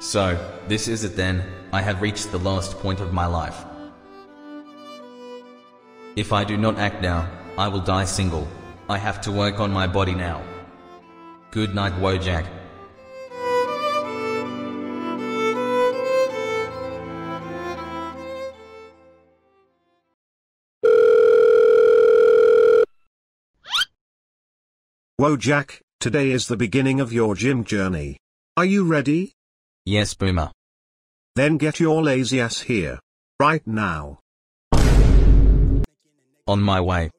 So, this is it then, I have reached the lowest point of my life. If I do not act now, I will die single. I have to work on my body now. Good night, Wojak. Wojak, today is the beginning of your gym journey. Are you ready? Yes, Boomer. Then get your lazy ass here. Right now. On my way.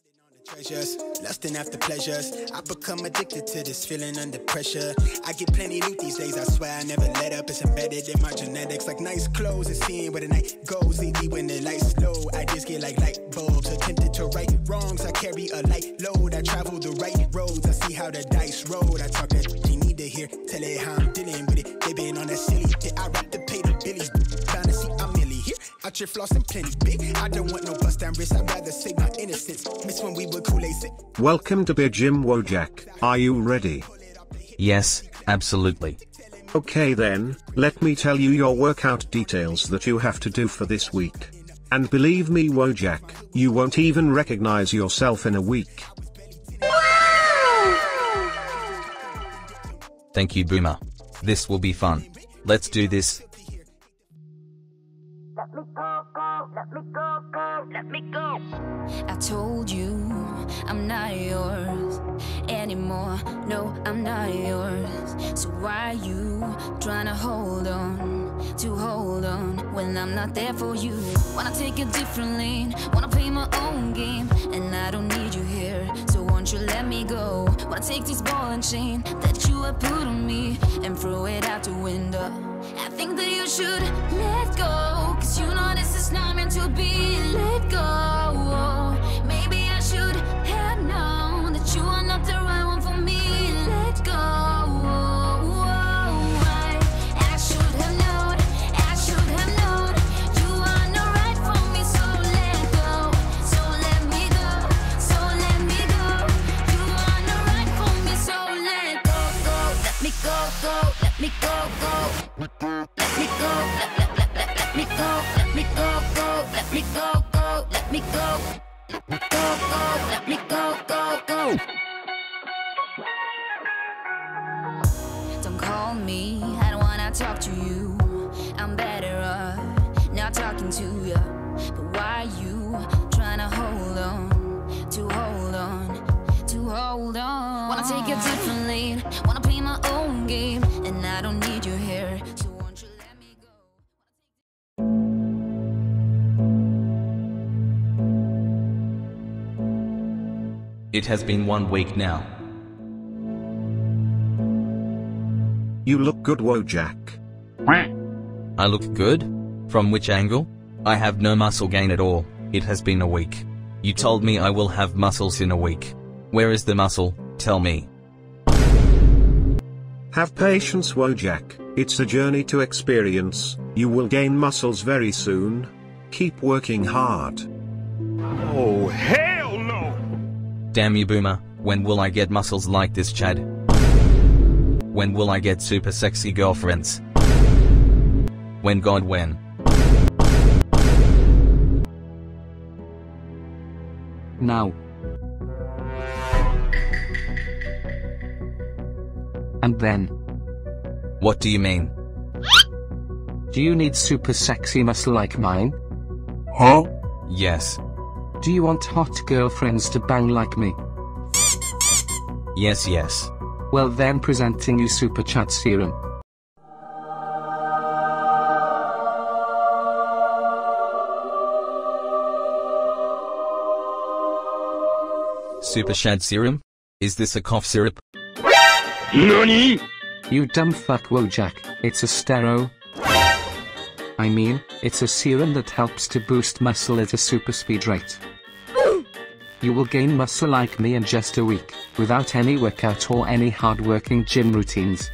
treasures, lusting after pleasures. I become addicted to this feeling under pressure. I get plenty loot these days, I swear I never let up. It's embedded in my genetics, like nice clothes and seeing where the night goes. Lately, when the lights low, I just get like light bulbs. Attempted to right wrongs, I carry a light load. I travel the right roads, I see how the dice roll. I talk that you need to hear, tell it how I'm dealing with it. They been on that silly shit, I rap the pay the billies. Bound to see I'm nearly here. Out your floss and plenty big. I don't want no bust down wrist, I'd rather save my innocence. Miss when we were Kool-Aid sick. Welcome to Beer Gym Wojak. Are you ready? Yes, absolutely. Okay then, let me tell you your workout details that you have to do for this week. And believe me Wojak, you won't even recognize yourself in a week. Thank you, Boomer. This will be fun. Let's do this. Let me go, go, let me go, go, let me go. I told you I'm not yours anymore. No, I'm not yours. So why you trying to hold on, to hold on when I'm not there for you? Wanna take a different lane, take this ball and chain that you have put on me and throw it out the window. I think that you should let go, cause you know this is not meant to be. Let go. Maybe I should have known that you are not the Don't call me, I don't wanna talk to you. I'm better off not talking to you. But why you trying to hold on, to hold on, to hold on? Wanna take a different lane, wanna play my own game, and I don't need It has been one week now. You look good Wojak. I look good? From which angle? I have no muscle gain at all. It has been a week. You told me I will have muscles in a week. Where is the muscle? Tell me. Have patience Wojak, it's a journey to experience, you will gain muscles very soon. Keep working hard. Oh, hell no! Damn you, Boomer. When will I get muscles like this, Chad? When will I get super sexy girlfriends? When, God, when? now. And then, What do you mean? do you need super sexy muscle like mine? Huh? Yes. Do you want hot girlfriends to bang like me? Yes, yes. Well then presenting you Super Chad Serum. Super Chad Serum? Is this a cough syrup? NANI? You dumb fuck Wojak, it's a stero. I mean, it's a serum that helps to boost muscle at a super speed rate. You will gain muscle like me in just a week, without any workout or any hard working gym routines.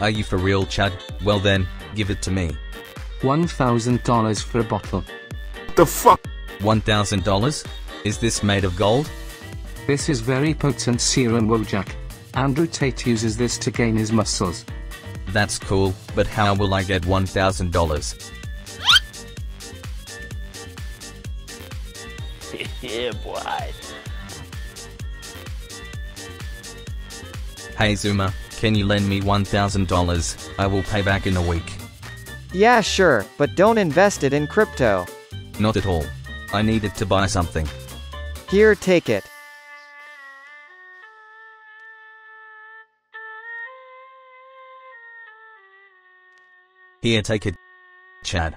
Are you for real, Chad? Well then, give it to me. $1,000 for a bottle. The fuck? $1,000? Is this made of gold? This is very potent serum Wojak. Andrew Tate uses this to gain his muscles. That's cool, but how will I get $1,000? Yeah, boy. Hey Zoomer, can you lend me $1,000? I will pay back in a week. Yeah, sure, but don't invest it in crypto. Not at all. I need it to buy something. Here, take it. Here take it. Chad.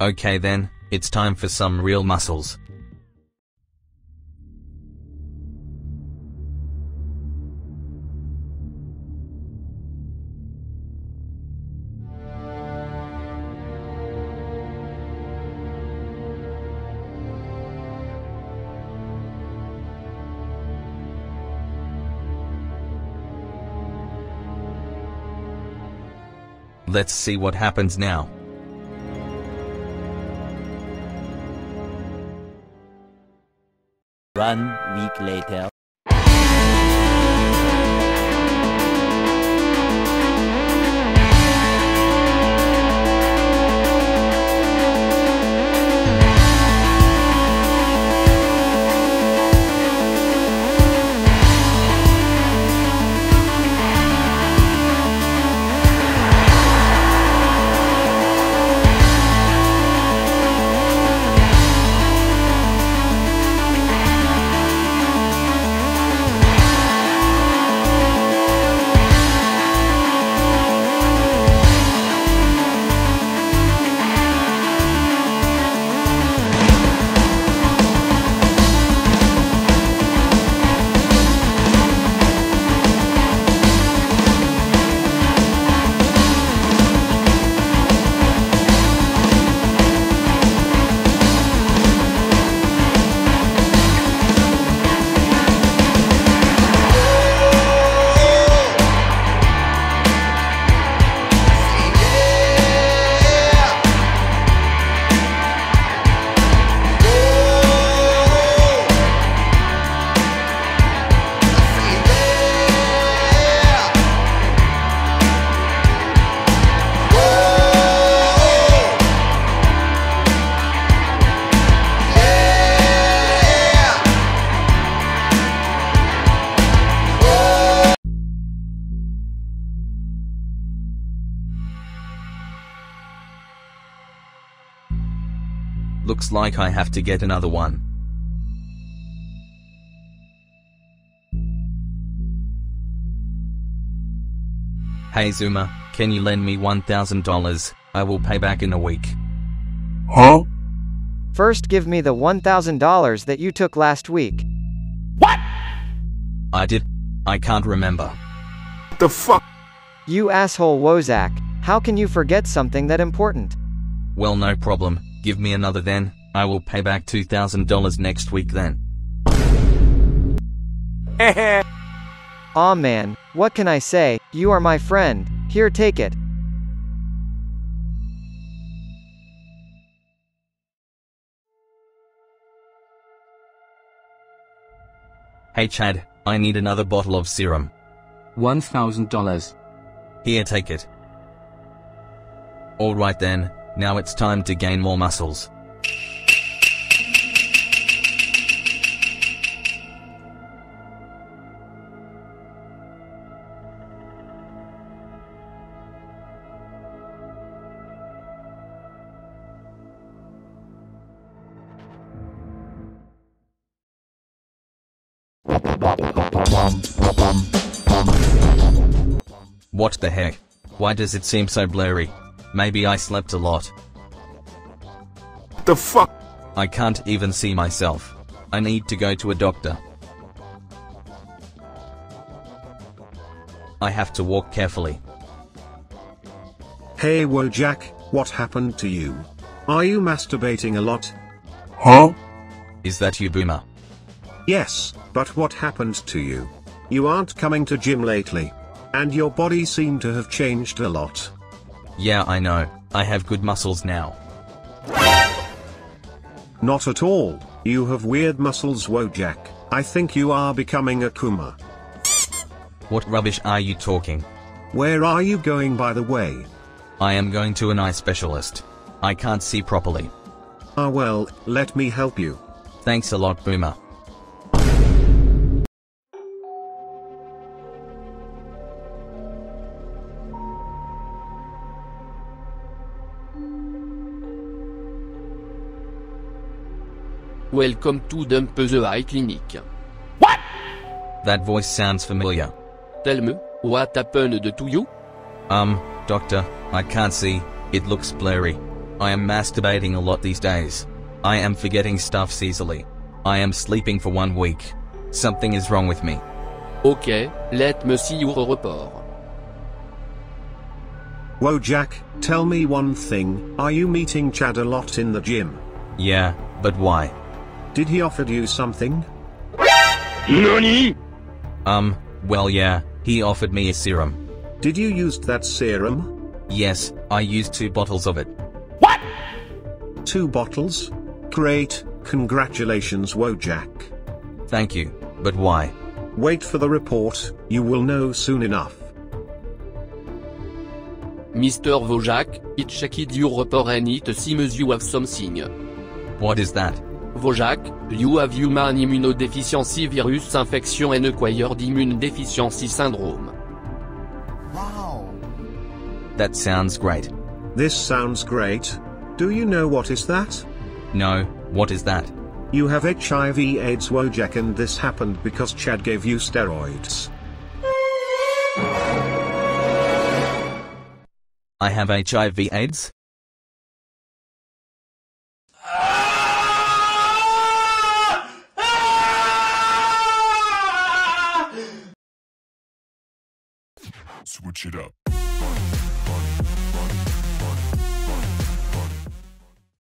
Okay then, it's time for some real muscles. Let's see what happens now. One week later. Looks like I have to get another one. Hey Zoomer, can you lend me $1,000? I will pay back in a week. Huh? First, give me the $1,000 that you took last week. What? I did. I can't remember. The fuck? You asshole Wojak, how can you forget something that important? Well, no problem. Give me another then. I will pay back $2,000 next week then. Aw man, what can I say? You are my friend. Here, take it. Hey Chad, I need another bottle of serum. $1,000. Here, take it. Alright then, now it's time to gain more muscles. What the heck? Why does it seem so blurry? Maybe I slept a lot. The fuck? I can't even see myself. I need to go to a doctor. I have to walk carefully. Hey Wojak, what happened to you? Are you masturbating a lot? Huh? Is that you, Boomer? Yes, but what happened to you? You aren't coming to gym lately. And your body seemed to have changed a lot. Yeah, I know. I have good muscles now. Not at all. You have weird muscles Wojak, I think you are becoming a Coomer. What rubbish are you talking? Where are you going by the way? I am going to an eye specialist. I can't see properly. Ah well, let me help you. Thanks a lot Boomer. Welcome to Dump the Eye Clinic. What? That voice sounds familiar. Tell me, what happened to you? Um, doctor, I can't see, it looks blurry. I am masturbating a lot these days. I am forgetting stuffs easily. I am sleeping for one week. Something is wrong with me. Okay, let me see your report. Wojak, tell me one thing, are you meeting Chad a lot in the gym? Yeah, but why? Did he offer you something? Um, well yeah, he offered me a serum. Did you use that serum? Yes, I used two bottles of it. What? Two bottles? Great, congratulations Wojak. Thank you, but why? Wait for the report, you will know soon enough. Mr. Vojak, it checked your report and it seems you have something. What is that? Vojak, you have human immunodeficiency virus infection and acquired immune deficiency syndrome. That sounds great. This sounds great. Do you know what is that? No, what is that? You have HIV AIDS Wojak and this happened because Chad gave you steroids. I have HIV AIDS? Switch it up.